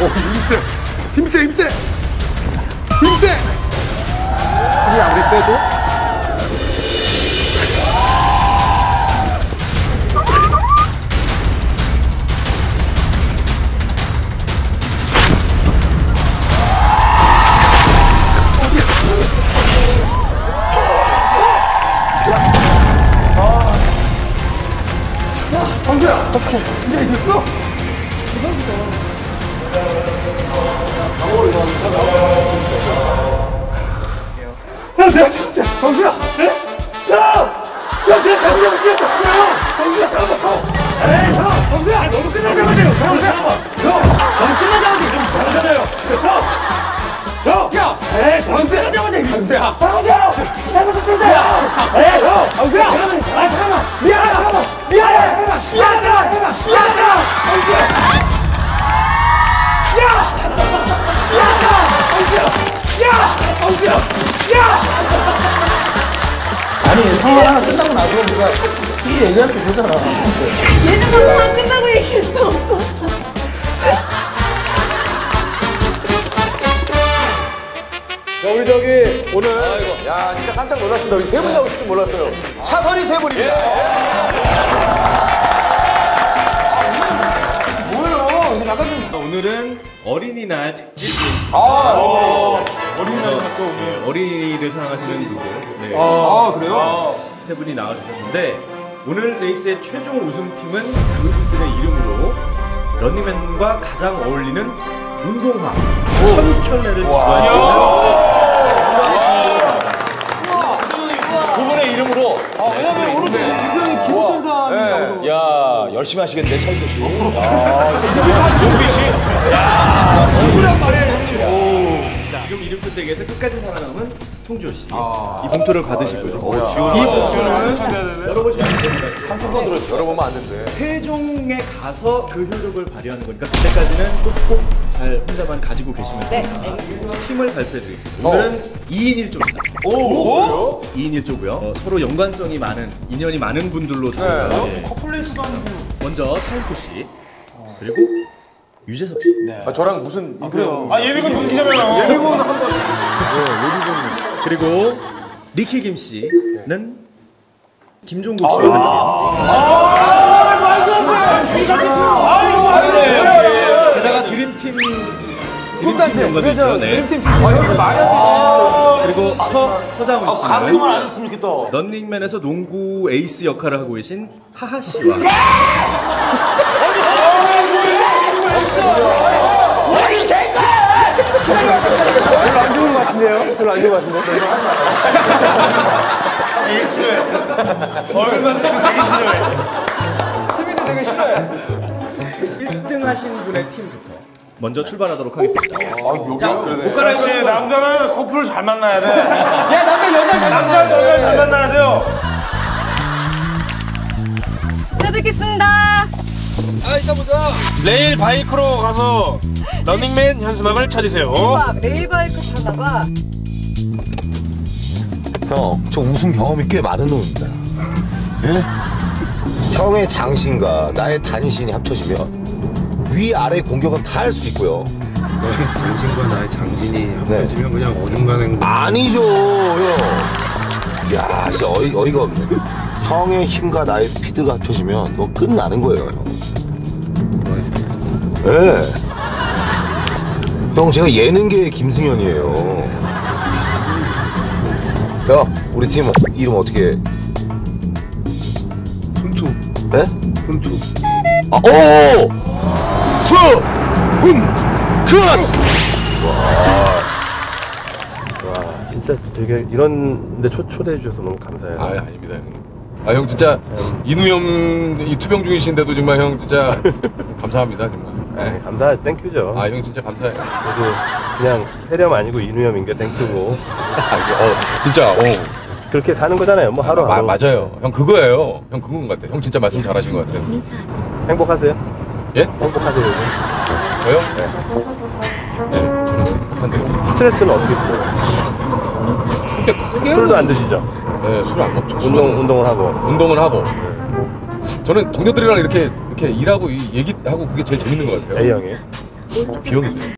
어, 힘세. 힘세, 힘세. 힘세. 힘이 아무리 빼도. 광수야, 어떡해. 이제 이겼어? 야, 내가 잡았어. 광수야! 네? 야! 야, 내가. 야! 잠깐만! 형! 형! 형! 형! 아, 잠깐만! 미안해! 미안해! 미안하 아니 상황 하나 끝나고 나서 우리가 솔직히 얘기할 수 있었잖아 얘는 방송 안 끝나고 얘기했어. 자, 우리 저기 오늘 야 진짜 깜짝 놀랐습니다. 우리 세 분 나오실 줄 몰랐어요. 차선이 세 분입니다. 뭐예요 이거 나가 좀 오늘은 어린이날 특집 아, 어린이날 갖고 오늘 어린이를 사랑하시는 두 분. 네. 아 그래요? 세 분이 나와주셨는데 오늘 레이스의 최종 우승팀은 그분들의 이름으로 런닝맨과 가장 어울리는 운동화 천 켤레를 기부하시는 그분의 이름으로. 왜냐면 오늘 김병희 김호천사 네. 야 열심히 하시겠네 차이도 씨. 야 용비 씨. 야 얼굴란 말이에요 형님. 자, 지금 이름표 댁에서 끝까지 살아남은 송지호 씨. 이 봉투를 받으실 거죠. 이 봉투는 열어보시면 안 됩니다. 상품권 들었어. 열어보면 안 된대. 최종에 가서 그 효력을 발휘하는 거니까 그때까지는 꼭꼭 잘 혼자만 가지고 계시면 네, 됩니다. 알겠습니다. 팀을 발표해드리겠습니다. 오늘은 2인 1조입니다. 오. 2인 1조고요. 어, 서로 연관성이 많은, 인연이 많은 분들로 저희가 예. couple race도 아니고 먼저 차인표 씨, 그리고 유재석 씨. 아, 저랑 무슨 그래요? 아 예비군 동기잖아요 예비군 한 번. 그리고 리키 김 씨는 김종국 씨와 함께. 게다가 드림팀 드림팀 연관이죠. 네. 드림팀 출신. 아 형님 말이 안 그리고 서 서장훈 씨는 강등을 안 했으면 좋겠다 런닝맨에서 농구 에이스 역할을 하고 계신 하하 씨와 것 같은데요? 별로 안 좋은 것 같은데. 팀인데 되게 싫어해 1등 하신 분의 팀부터 먼저 출발하도록 하겠습니다. 아 자, 여기가 옷 갈아입고 역시 출발. 남자는 커플을 잘 만나야 돼. 야, 남자 여자 잘 남자 여자 잘 만나야 돼요. 잘 뵙겠습니다. 레일 바이크로 가서 런닝맨 현수막을 찾으세요. 막 레일 바이크 타다가 형, 저 우승 경험이 꽤 많은 놈입니다. 예? 형의 장신과 나의 단신이 합쳐지면 위아래 공격은 다 할 수 있고요. 너의 당신과 나의 장신이 합쳐지면 그냥 어중간한 거. 아니죠, 형. 야, 진짜 어이, 어이가 없네. 형의 힘과 나의 스피드가 합쳐지면 너 끝나는 거예요, 형. 예. 형, 제가 예능계의 김승현이에요. 야, 우리 팀 이름 어떻게 해? 훈투, 예? 훈투. 아, 오! 투! 음! 크로스! 진짜 되게 이런 데 초, 초대해 주셔서 너무 감사해요. 아 아닙니다 형님. 아형 진짜 이누염 이 투병 중이신데도 정말 형 진짜 감사합니다 정말. 네, 감사, 땡큐죠. 아 형 진짜 감사해요. 저도 그냥 폐렴 아니고 이누염인 게 땡큐고 아어 진짜 어 그렇게 사는 거잖아요. 뭐 하루 마, 하루 맞아요. 형 그거예요. 형 그건 것 같아. 형 진짜 말씀 잘하신 것 같아요. 행복하세요? 예? 행복하세요 요즘? 저요? 네. 저는 행복한데요. 스트레스는 어떻게 풀어요? 크게 크게 술도 안 드시죠? 네, 술 안 먹죠. 운동 운동을 하고 운동을 하고. 저는 동료들이랑 이렇게 이렇게 일하고 이 얘기하고 그게 제일 재밌는 것 같아요. A 형이 비 오는데.